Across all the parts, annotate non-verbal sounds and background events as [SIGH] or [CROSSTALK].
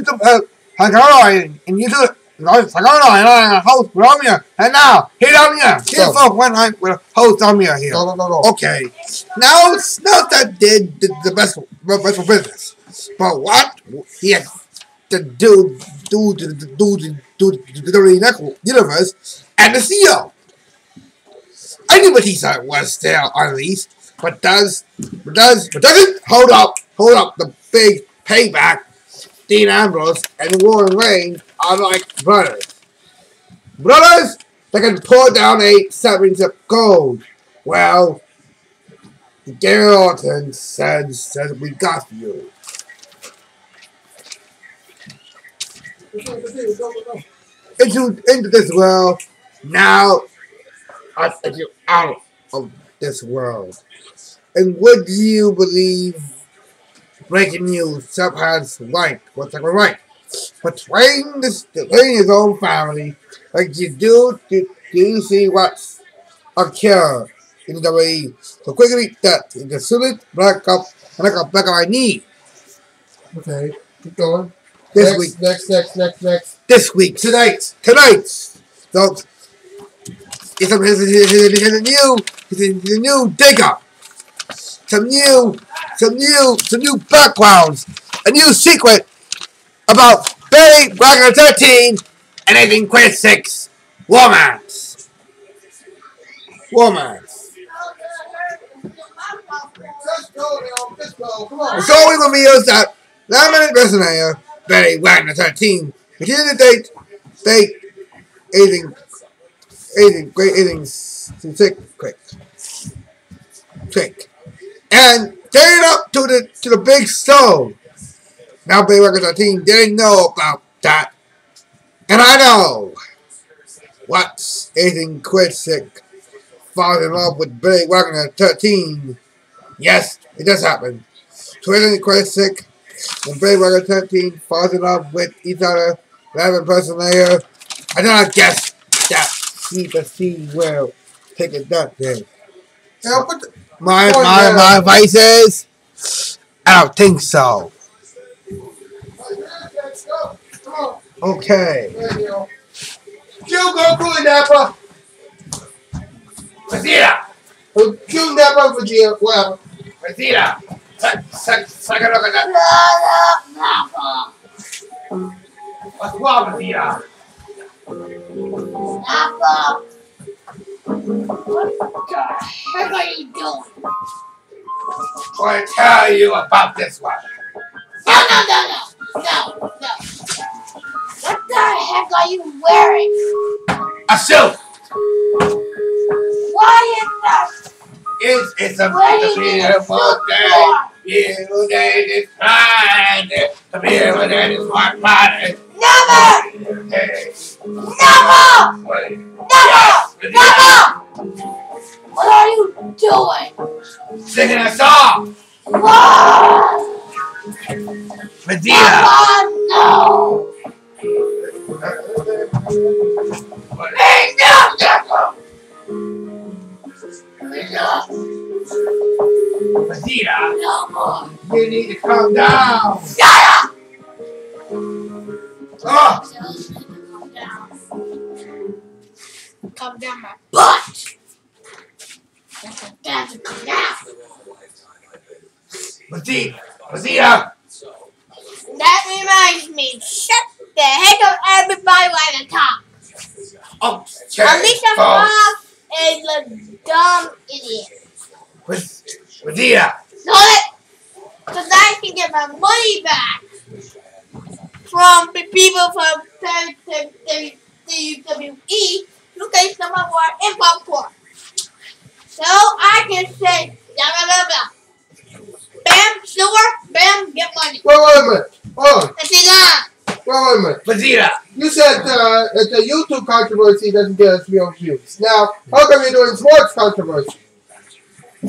YouTube uh, Hakaroy and YouTube Hakaroy and host Romeo. And now, here Romeo. Here Go. folks when I with host Romeo here. Go, go, go, go. Okay. Now it's that did the, the best best for business. But what he had to do do do do do do the universe and the CEO. I knew Batista was still unleashed, but does but does but doesn't hold up hold up the big payback. Dean Ambrose and Roman Reigns are like brothers. Brothers that can pour down a seven of gold. Well, Gary Orton says says we got you. Into into this world now. I take you out of this world. And would you believe breaking news has right, what's like right? Betraying this betraying his own family, like you do do, do you see what's occur in the way so quickly that in the solid black up and I got back on my knee Okay, keep going. this next, week next, next, next, next. this week tonight tonight so it's a, it's a, it's a, it's a new it's a, it's a new digger some new some new some new backgrounds a new secret about Barry Wagner 13 and anything Quit 6 Romance. Romance. We reveals that Laminate WrestleMania, Barry Wagner 13, beginning the date, date, aging, aging, great aging, sick, quick, quick, and getting up to the to the big stone. Now Barry Wagner 13 didn't know about that, and I know what's aging, quit falling in love with Barry Wagner 13. Yes, it does happen. Twitter and and Brave Wagner 13 falls in love with each other, have a person layer. I do not guess that C the C will take it that day. Put the, My my yeah. my advice is I don't think so. let's go. Come on. Okay. There you go. Q, go Coolie Napper. Vegeta! Uh, Q Napper for Gio. Whatever. Vegeta! Suck suck suck it up at that. What's wrong, Vegeta? Apple. What the heck are you doing? I want to tell you about this one. No, no, no, no, no, no. What the heck are you wearing? A suit! Why in the It's, it's a, beautiful day. the Beautiful day this Friday. A beautiful day this one Friday. Never! Hey. Never! Never! Never! What are you doing? Singing a song. What? Medina. Papa, no! No. Medina, No more. you need to calm down. Shut up! Oh, Calm down my butt. That's calm down. Medina, Medina. That reminds me. Shut the heck up, everybody at the top. Oh, check. Alicia. Fox is a dumb idiot. So that, so that I can get my money back from the people from the, the, the, the WWE who gave some of our info for. So I can say, blah, blah, blah, blah. Bam, sewer, bam, get money. Wait, wait a minute. Hold on. That's it, uh, Wait, wait a minute. Medina. You said uh, that the YouTube controversy doesn't get us real views. Now, how come you're doing sports controversy? [COUGHS]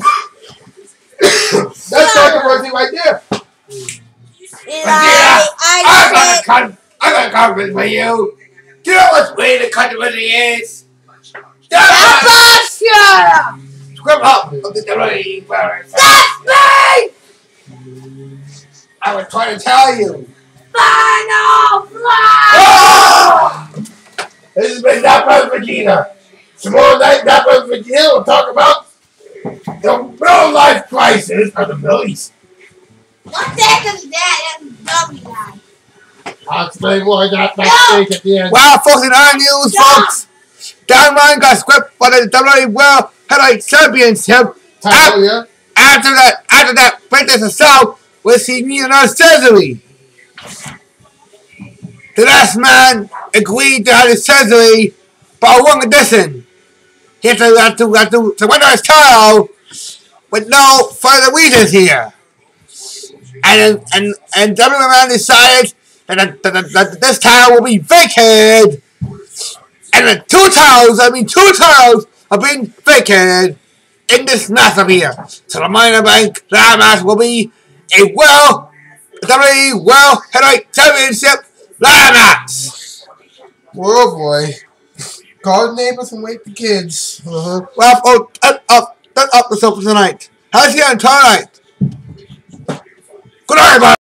That's controversy right there. and I, I, I'm I said, gonna come. I'm gonna come with you. Do you know what's way the controversy is? Stop Papa, shut up! Scrub up of the WWE virus. That's me! I was trying to tell you. Final flash! Ah! This has been Napos Regina. Tomorrow night, Napos Regina will talk about the real life crisis of the Middle East. What the heck is that? That's dummy guy. I'll explain more that next no. at the end. Wow, folks, in our news, no. folks. Daniel Bryan got swept by the WWE World Heavyweight Championship. Hallelujah. After that, after that, Princess herself our surgery. The last man agreed to have his surgery for one condition. He has to, have to, have to surrender his title with no further reasons here. And and and WWE decided that, that, that, that this title will be vacated. And the two titles, I mean two titles, are being vacated in this matchup here. So the minor Bank that match will be a World WWE World Heavyweight Championship ladder match. Oh boy. Call the neighbors and wake the kids. Uh-huh. Well, oh, that up, that up the for tonight. How's it going tonight? Good night, everybody.